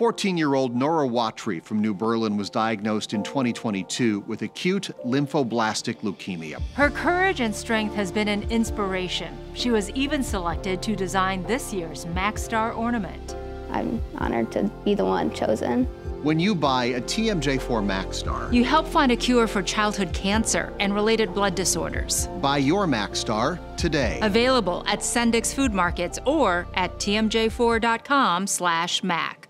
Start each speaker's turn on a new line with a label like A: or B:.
A: 14 year old Norah Watry from New Berlin was diagnosed in 2022 with acute lymphoblastic leukemia.
B: Her courage and strength has been an inspiration. She was even selected to design this year's MACC Star ornament.
C: I'm honored to be the one chosen.
A: When you buy a TMJ4 MACC Star,
B: You help find a cure for childhood cancer and related blood disorders.
A: buy your MACC Star today.
B: Available at Sendik's Food Markets or at tmj4.com/mac.